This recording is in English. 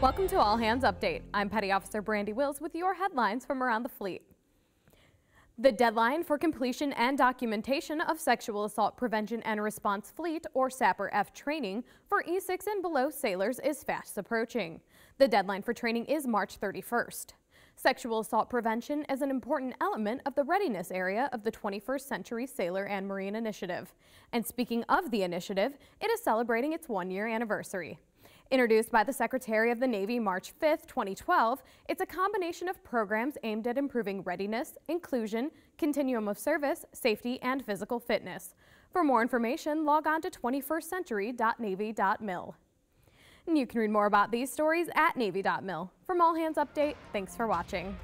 Welcome to All Hands Update. I'm Petty Officer Brandy Wills with your headlines from around the fleet. The deadline for completion and documentation of Sexual Assault Prevention and Response Fleet, or SAPR F training, for E6 and below sailors is fast approaching. The deadline for training is March 31st. Sexual assault prevention is an important element of the readiness area of the 21st Century Sailor and Marine Initiative. And speaking of the initiative, it is celebrating its one-year anniversary. Introduced by the Secretary of the Navy March 5, 2012, it's a combination of programs aimed at improving readiness, inclusion, continuum of service, safety, and physical fitness. For more information, log on to 21stcentury.navy.mil. And you can read more about these stories at Navy.mil. From All Hands Update, thanks for watching.